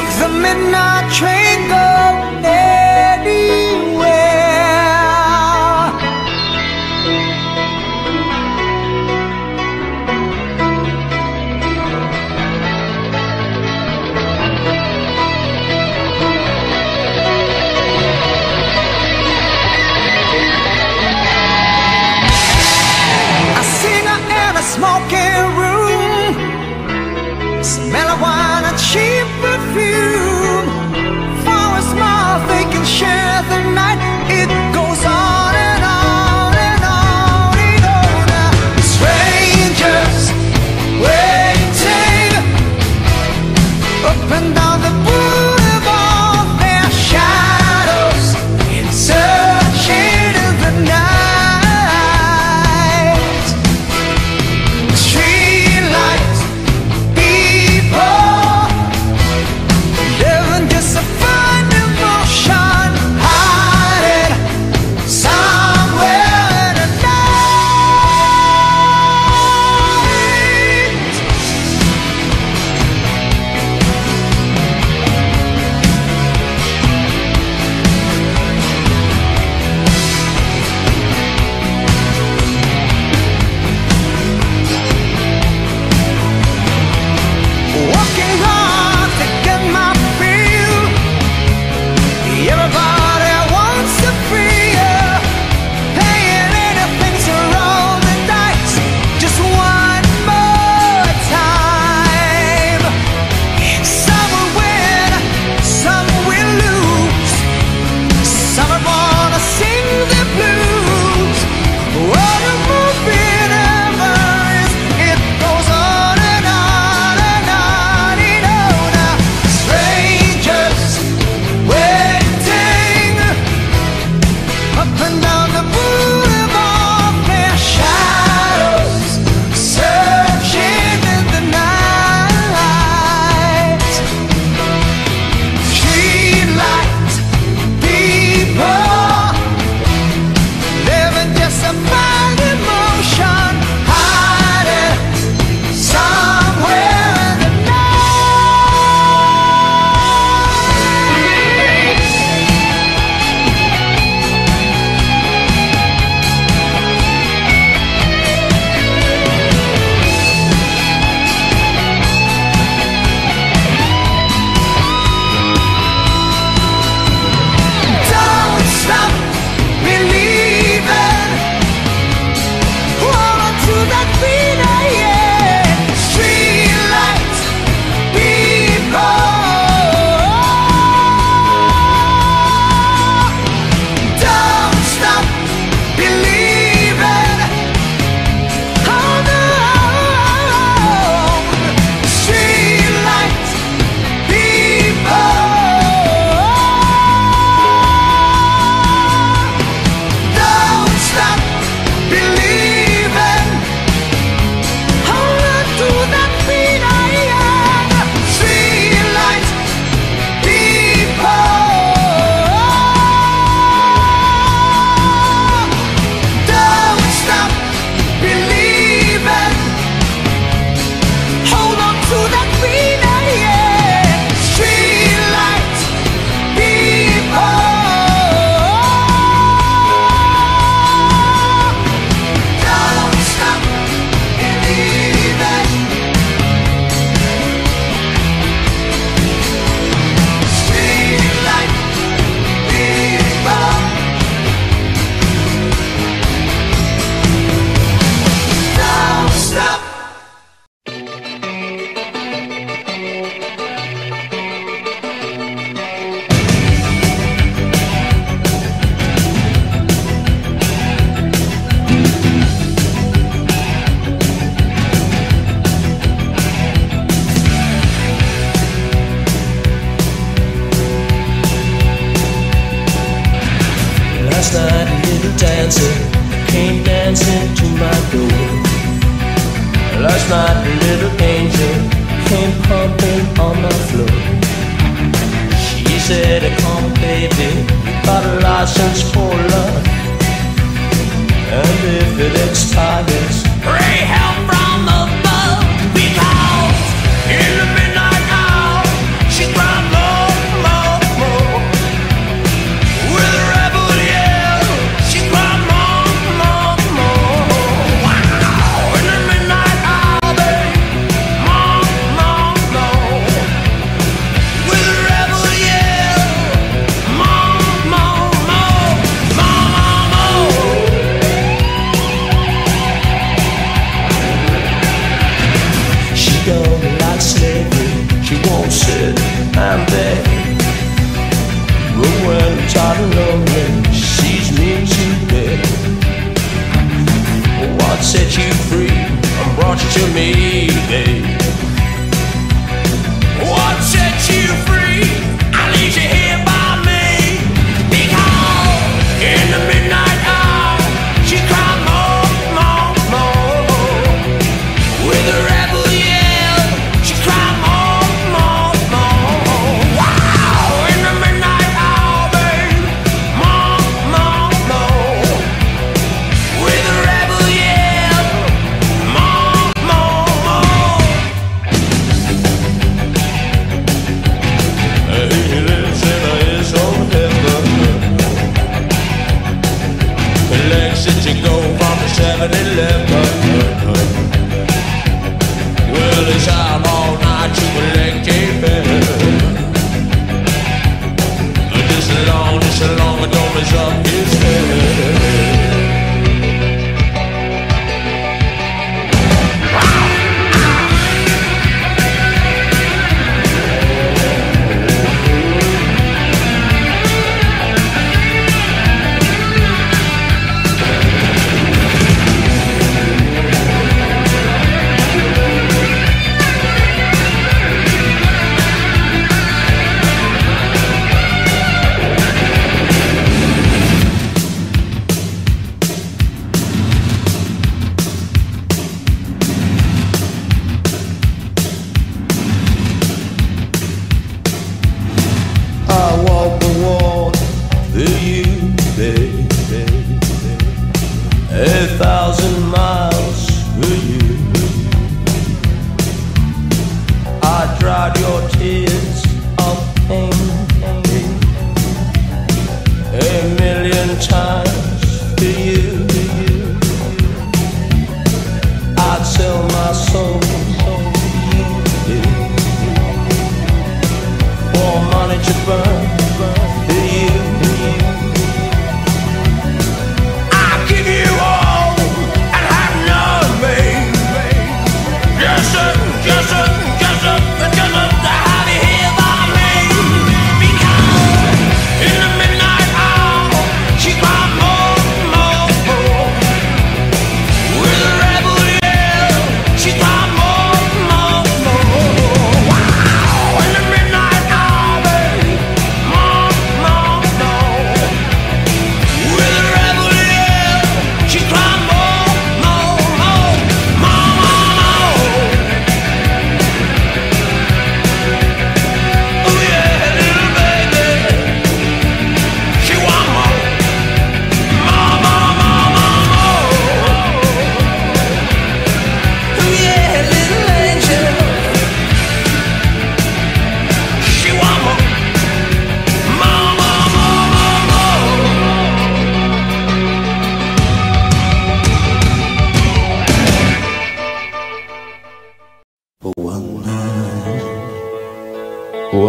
took the midnight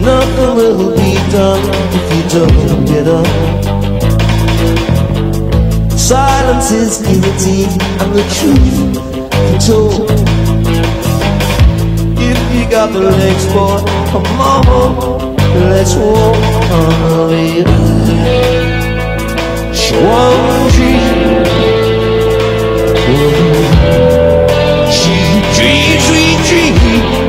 Nothing will be done if you don't get up. Silence is guilty and the truth is told. If you got the legs boy, come on, let's walk on it. She dream, dream, dream.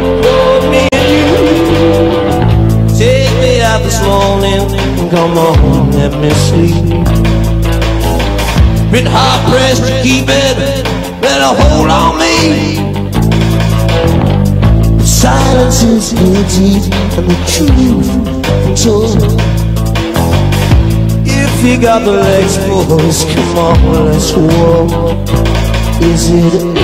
This morning, come on, let me sleep. Been hard pressed to keep it, better hold on me. Silence is guilty and the truth told. If you got the legs, boys, come on, let's walk. Is it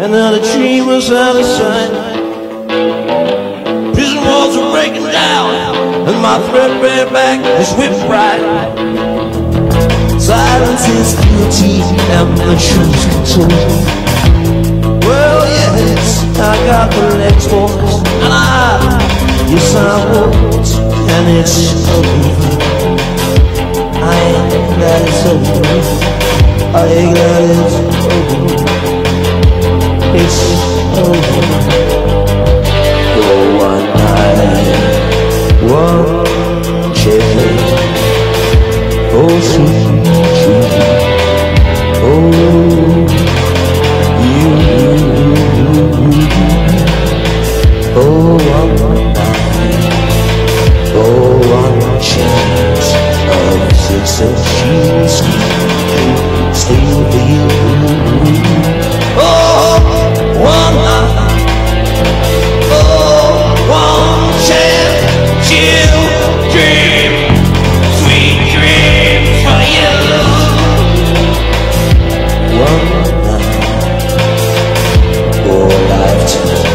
morning, another dream was out of sight. Prison walls were breaking down, and my threadbare back is whipped right. Silence is guilty, and the truth told. Well, yes, I got the legs, boys, and I, yes, I won't, and it's over. I ain't glad it's over. I ain't glad it's over. It's over. For one night, one. Oh, sweet dream. Oh, night. Oh, one chance. She's still. Oh, One night. For a lifetime.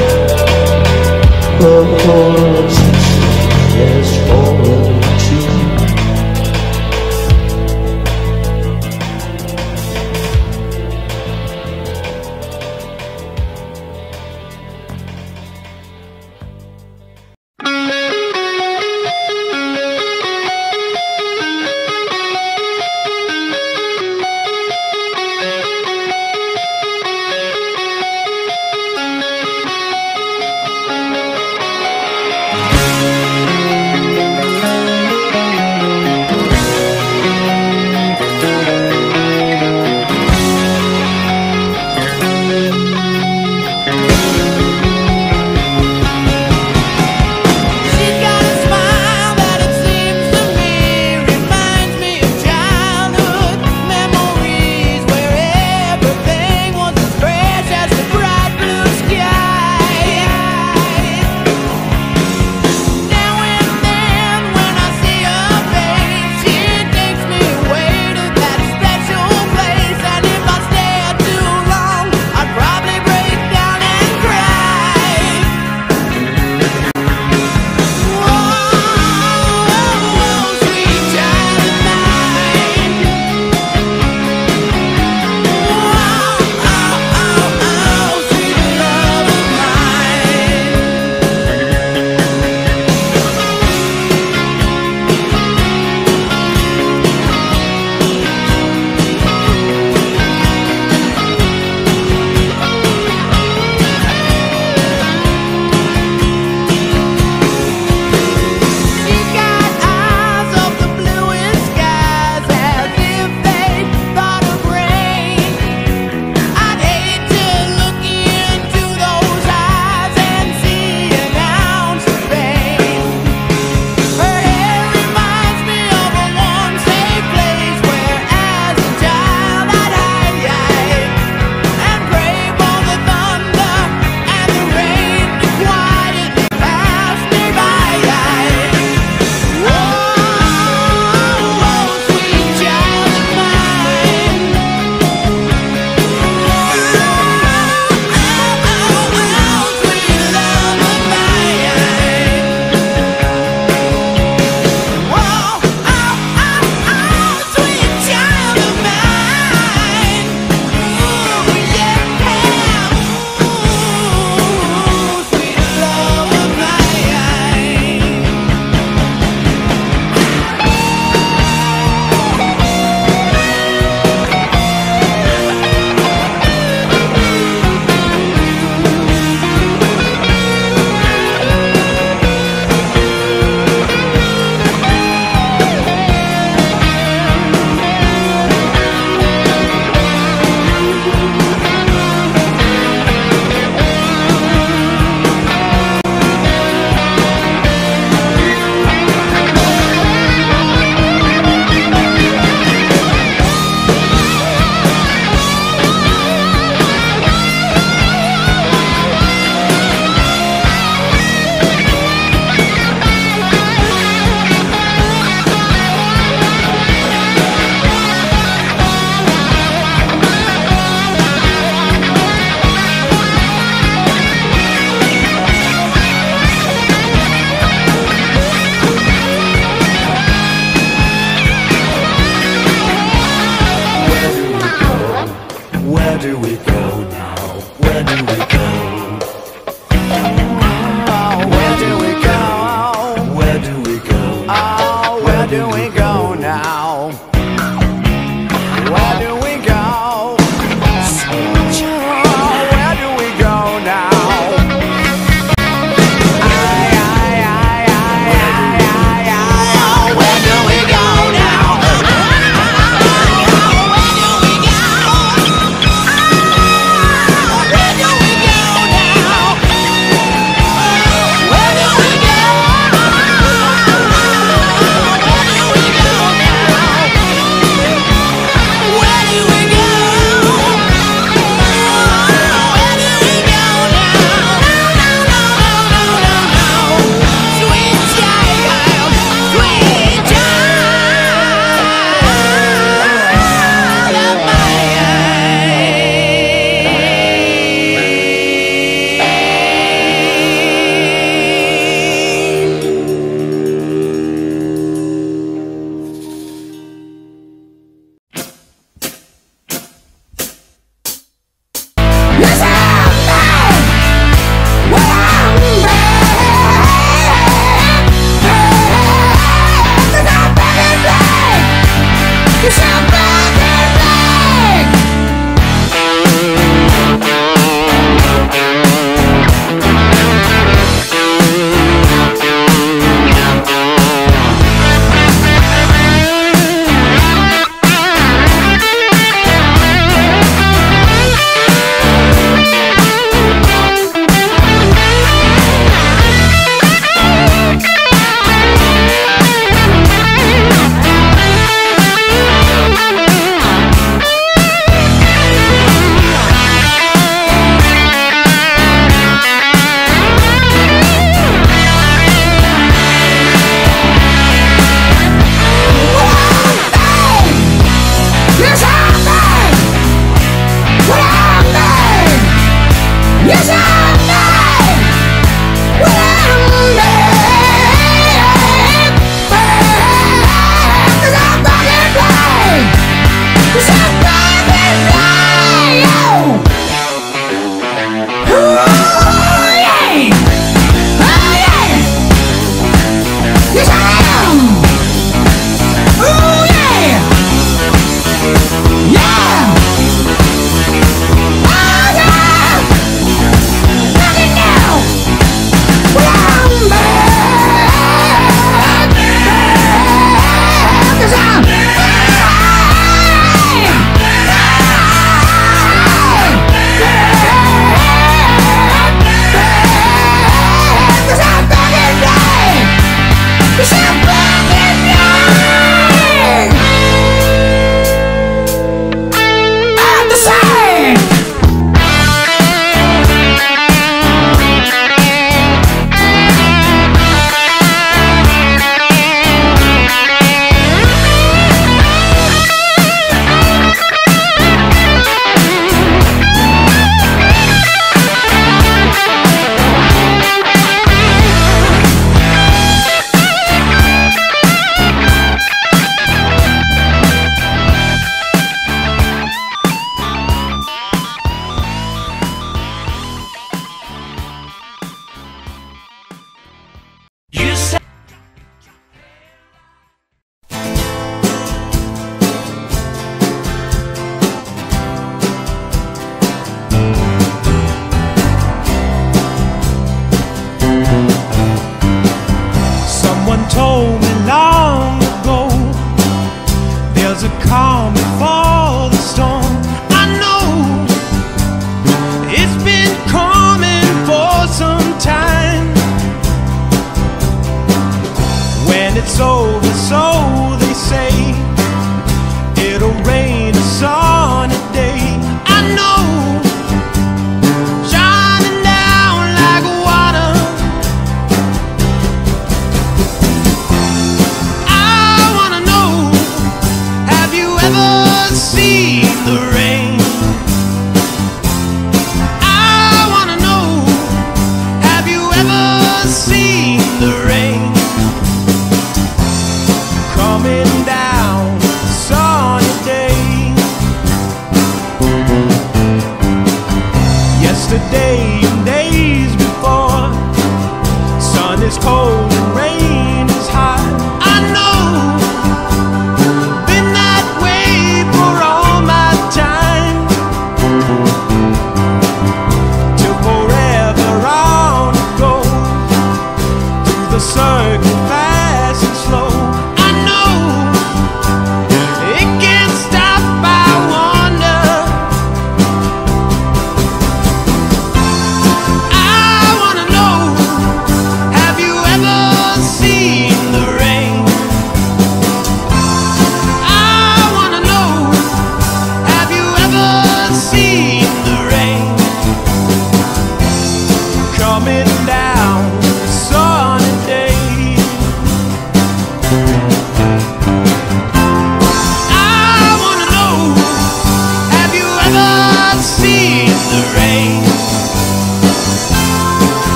It's over, so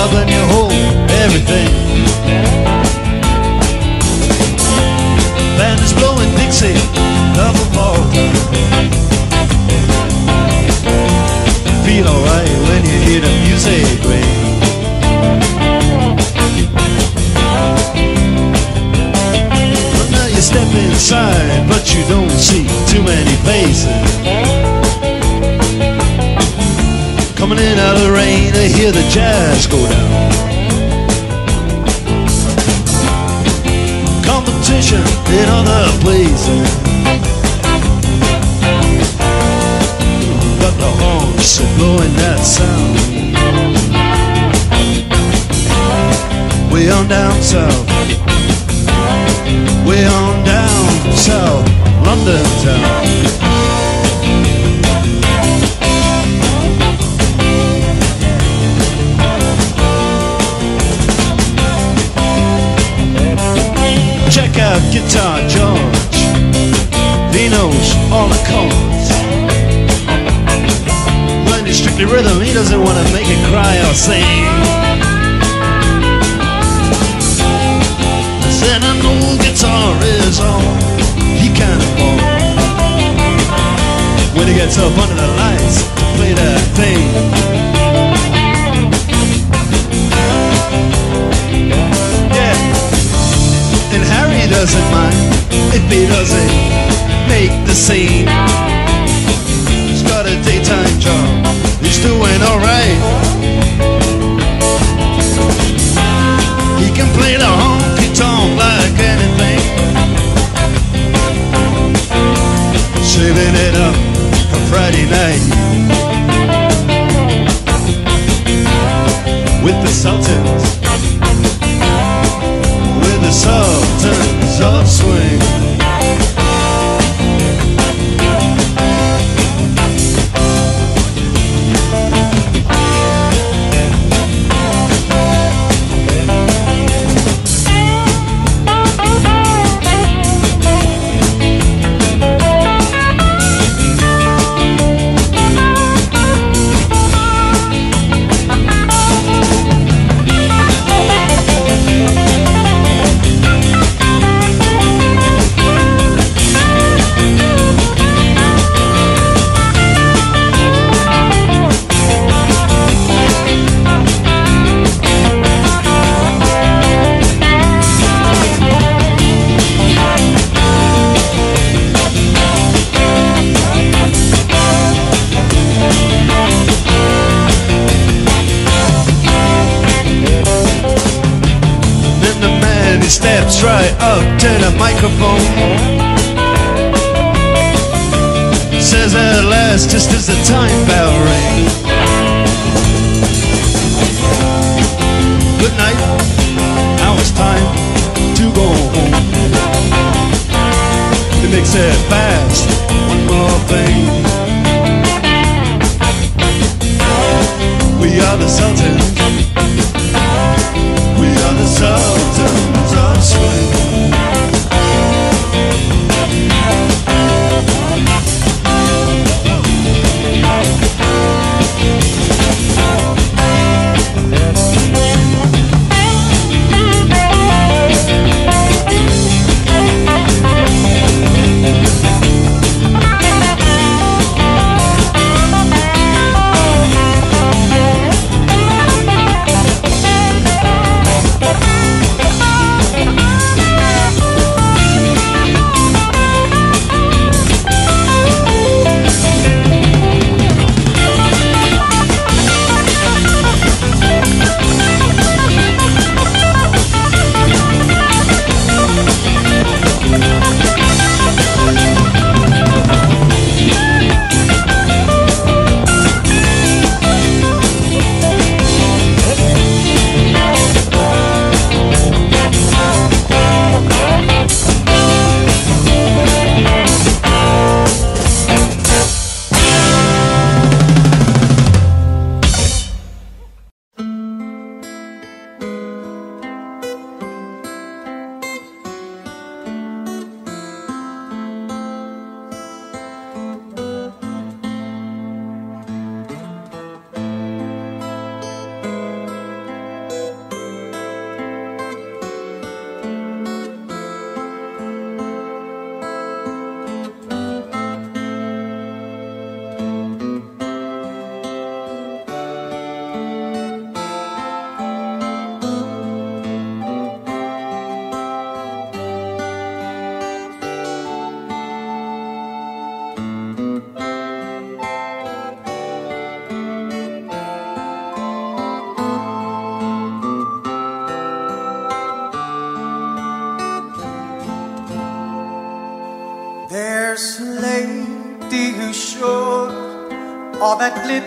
stop and you hold everything. Band is blowing Dixie, double ball Feel alright when you hear the music ring. But now you step inside, but you don't see too many faces. Of I hear the jazz go down. Competition in other places. But the horns blowing that sound. Way on down south. Way on down south, London town. Guitar George. He knows all the chords. When strictly rhythm, he doesn't want to make it cry or sing. Then an old guitar is all he can afford. When he gets up under the lights to play that thing. Doesn't mind if he doesn't make the scene. He's got a daytime job, he's doing alright. He can play the honky tonk like anything. Saving it up for Friday night. With the Sultans. With the Sultans of Swing.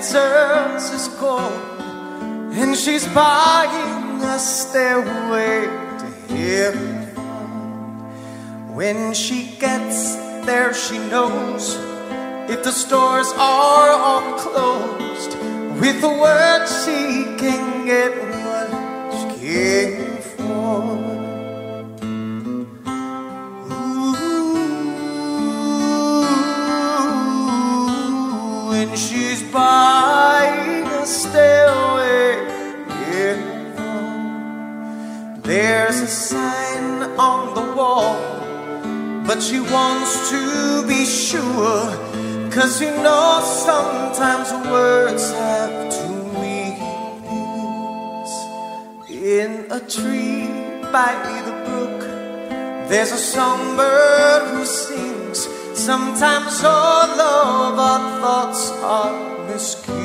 answers is cold, and she's buying a stairway to heaven. When she gets there, she knows if the stores are all closed. With the words, she can get There's a songbird who sings, sometimes all of our thoughts are miscued.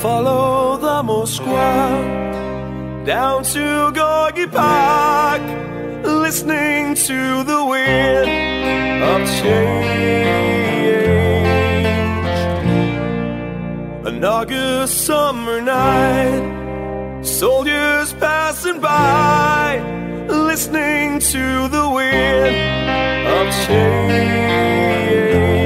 Follow the Moskwa down to Gorky Park, listening to the wind of change. An August summer night, soldiers passing by, listening to the wind of change.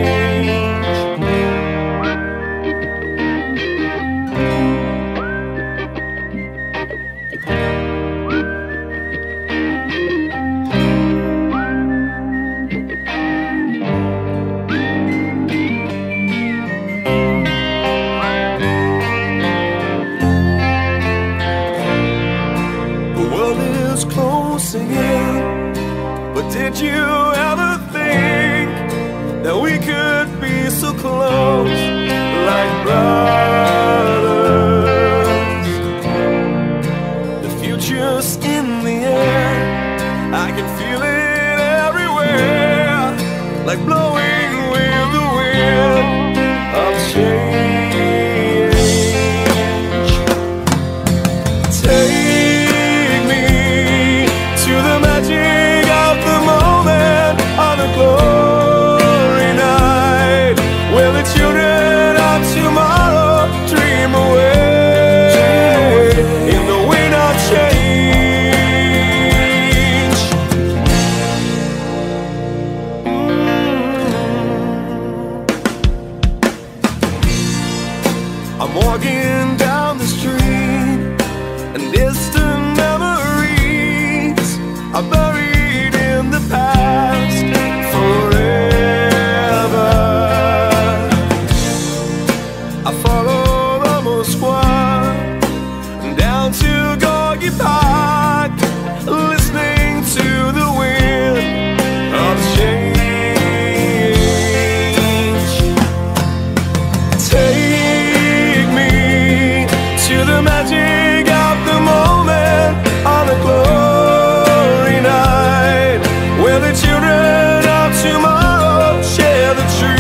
children of tomorrow share the truth.